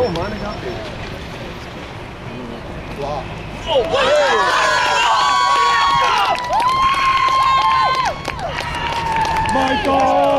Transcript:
Come on, man, out there. Oh, wow. My God!